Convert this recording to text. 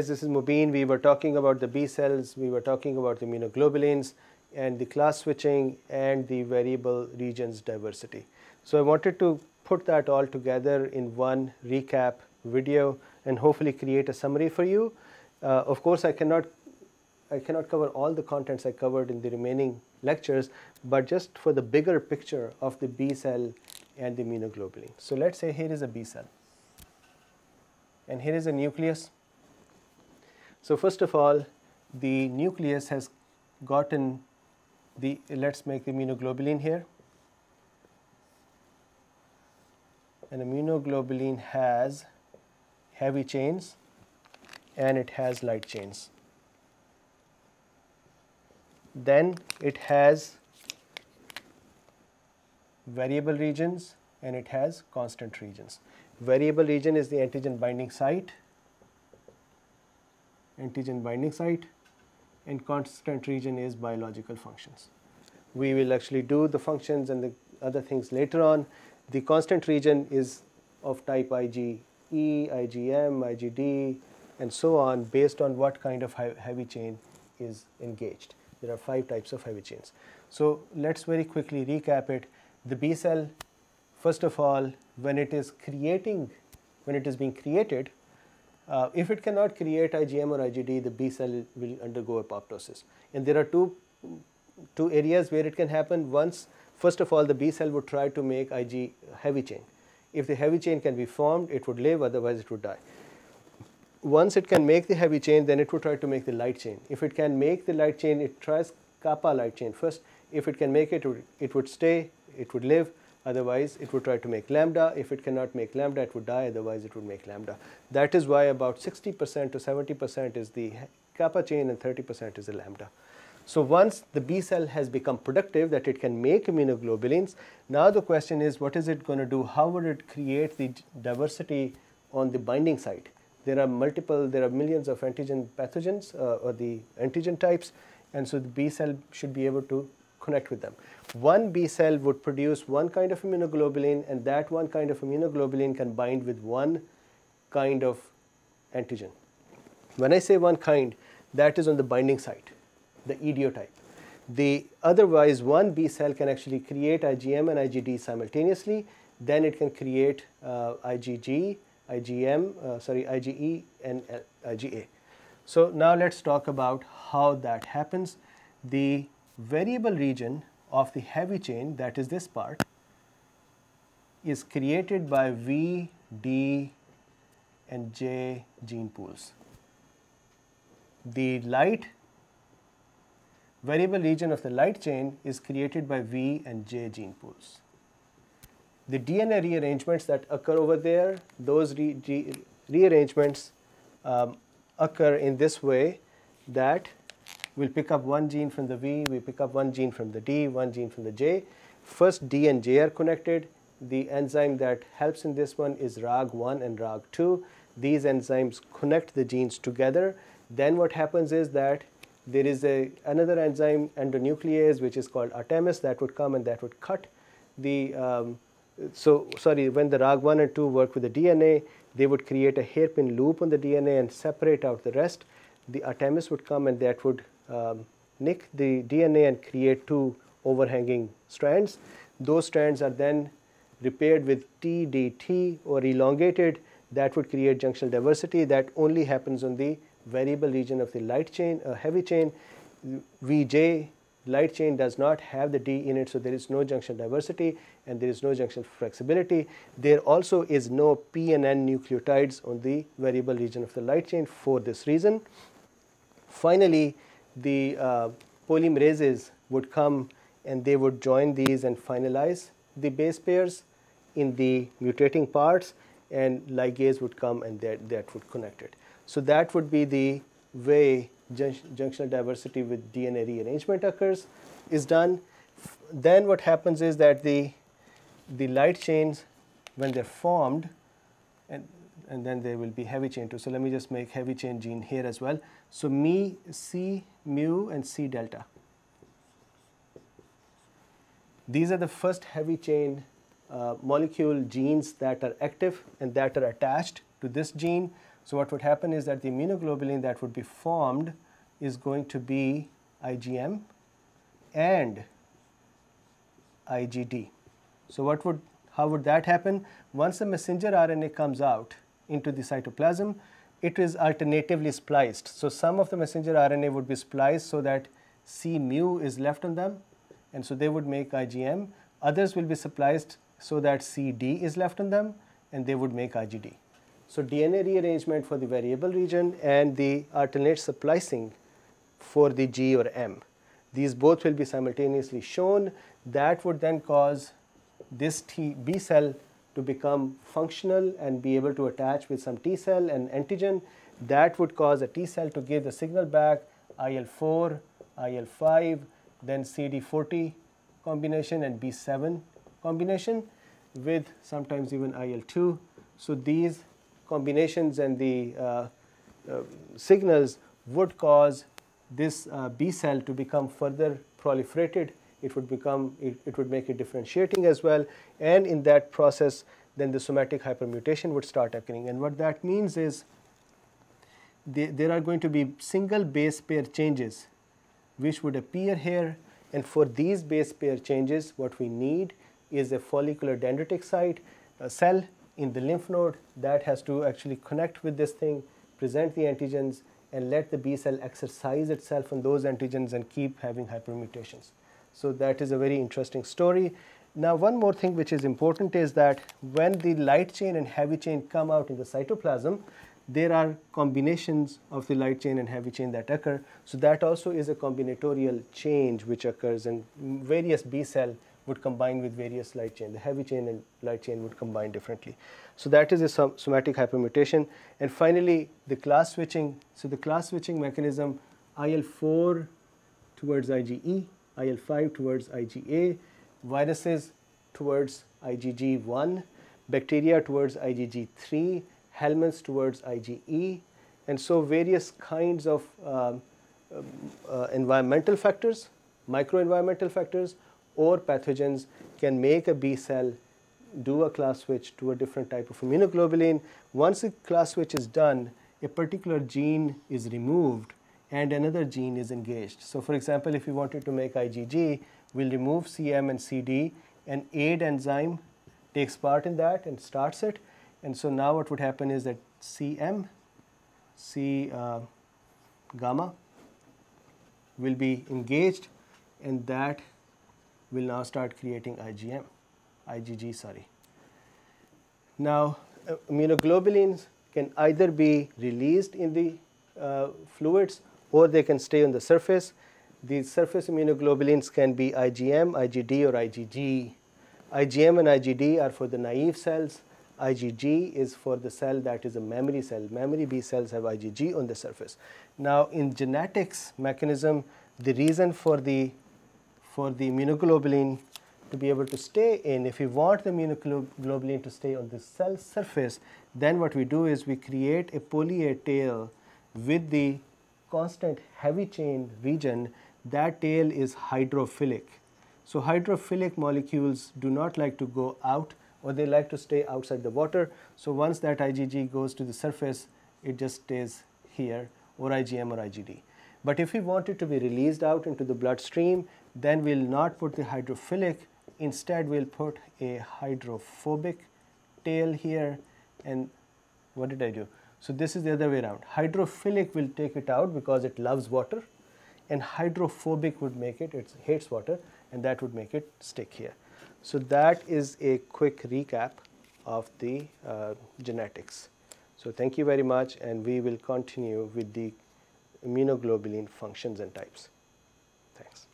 guys, this is Mubin. We were talking about the B cells, we were talking about the immunoglobulins and the class switching and the variable regions diversity. So I wanted to put that all together in one recap video and hopefully create a summary for you. Uh, of course, I cannot I cannot cover all the contents I covered in the remaining lectures, but just for the bigger picture of the B cell and the immunoglobulin. So let's say here is a B cell and here is a nucleus. So first of all, the nucleus has gotten the, let's make the immunoglobulin here. An immunoglobulin has heavy chains and it has light chains. Then it has variable regions and it has constant regions. Variable region is the antigen binding site, antigen binding site and constant region is biological functions. We will actually do the functions and the other things later on. The constant region is of type IgE, IgM, IgD and so on based on what kind of heavy chain is engaged. There are five types of heavy chains. So let's very quickly recap it. The B cell, first of all, when it is creating, when it is being created, uh, if it cannot create IgM or IgD, the B cell will undergo apoptosis. And there are two, two areas where it can happen. Once, first of all, the B cell would try to make Ig heavy chain. If the heavy chain can be formed, it would live, otherwise it would die once it can make the heavy chain, then it would try to make the light chain. If it can make the light chain, it tries kappa light chain first. If it can make it, it would stay, it would live. Otherwise, it would try to make lambda. If it cannot make lambda, it would die. Otherwise, it would make lambda. That is why about 60% to 70% is the kappa chain and 30% is the lambda. So once the B cell has become productive that it can make immunoglobulins, now the question is what is it going to do? How would it create the diversity on the binding site? there are multiple, there are millions of antigen pathogens uh, or the antigen types and so the B cell should be able to connect with them. One B cell would produce one kind of immunoglobulin and that one kind of immunoglobulin can bind with one kind of antigen. When I say one kind, that is on the binding site, the idiotype. The otherwise one B cell can actually create IgM and IgD simultaneously, then it can create uh, IgG, IgM, uh, sorry, IgE and IgA. So now let's talk about how that happens. The variable region of the heavy chain, that is this part, is created by V, D and J gene pools. The light variable region of the light chain is created by V and J gene pools. The DNA rearrangements that occur over there, those re re rearrangements um, occur in this way that we'll pick up one gene from the V, we pick up one gene from the D, one gene from the J. First D and J are connected. The enzyme that helps in this one is RAG1 and RAG2. These enzymes connect the genes together. Then what happens is that there is a, another enzyme endonuclease which is called Artemis that would come and that would cut the um, so sorry, when the RAG1 and 2 work with the DNA, they would create a hairpin loop on the DNA and separate out the rest. The Artemis would come and that would um, nick the DNA and create two overhanging strands. Those strands are then repaired with TDT or elongated. That would create junctional diversity. That only happens on the variable region of the light chain, a heavy chain. VJ light chain does not have the D in it, so there is no junctional diversity and there is no junctional flexibility. There also is no P and N nucleotides on the variable region of the light chain for this reason. Finally, the uh, polymerases would come and they would join these and finalize the base pairs in the mutating parts and ligase would come and that, that would connect it. So that would be the way junctional diversity with DNA rearrangement occurs is done. Then what happens is that the, the light chains, when they're formed, and, then there will be heavy chain too. So let me just make heavy chain gene here as well. So me, C mu and C delta. These are the first heavy chain uh, molecule genes that are active and that are attached to this gene. So what would happen is that the immunoglobulin that would be formed is going to be IgM and IgD. So what would how would that happen? Once the messenger RNA comes out into the cytoplasm, it is alternatively spliced. So some of the messenger RNA would be spliced so that C mu is left on them and so they would make IgM. Others will be spliced so that CD is left on them and they would make IgD. So DNA rearrangement for the variable region and the alternate splicing for the G or M. These both will be simultaneously shown. That would then cause this T B cell to become functional and be able to attach with some T cell and antigen. That would cause a T cell to give the signal back IL4, IL5, then CD40 combination and B7 combination with sometimes even IL2. So these combinations and the uh, uh, signals would cause this uh, B cell to become further proliferated. It would become, it, it, would make it differentiating as well. And in that process, then the somatic hypermutation would start occurring. And what that means is there are going to be single base pair changes which would appear here. And for these base pair changes, what we need is a follicular dendritic site, a cell in the lymph node that has to actually connect with this thing, present the antigens, and let the B cell exercise itself on those antigens and keep having hypermutations. So that is a very interesting story. Now one more thing which is important is that when the light chain and heavy chain come out in the cytoplasm, there are combinations of the light chain and heavy chain that occur. So that also is a combinatorial change which occurs and various B cell would combine with various light chain. The heavy chain and light chain would combine differently. So that is a somatic hypermutation. And finally, the class switching. So the class switching mechanism, IL4 towards IgE, IL5 towards IgA, viruses towards IgG1, bacteria towards IgG3, helminths towards IgE, and so various kinds of um, uh, environmental factors, microenvironmental factors, or pathogens can make a B cell do a class switch to a different type of immunoglobulin. Once the class switch is done, a particular gene is removed and another gene is engaged. So for example, if you wanted to make IgG, we'll remove CM and CD and AID enzyme takes part in that and starts it. And so now what would happen is that CM, C uh, gamma will be engaged and that will now start creating IgM, IgG, sorry. Now, uh, immunoglobulins can either be released in the uh, fluids or they can stay on the surface. These surface immunoglobulins can be IgM, IgD, or IgG. IgM and IgD are for the naive cells. IgG is for the cell that is a memory cell. Memory B cells have IgG on the surface. Now, in genetics mechanism, the reason for the for the immunoglobulin to be able to stay in, if we want the immunoglobulin to stay on the cell surface, then what we do is we create a poly A tail with the constant heavy chain region. That tail is hydrophilic. So hydrophilic molecules do not like to go out or they like to stay outside the water. So once that IgG goes to the surface, it just stays here or IgM or IgD. But if we want it to be released out into the bloodstream, then we'll not put the hydrophilic, instead we'll put a hydrophobic tail here and what did I do? So this is the other way around. Hydrophilic will take it out because it loves water and hydrophobic would make it, it hates water and that would make it stick here. So that is a quick recap of the uh, genetics. So thank you very much and we will continue with the immunoglobulin functions and types. Thanks.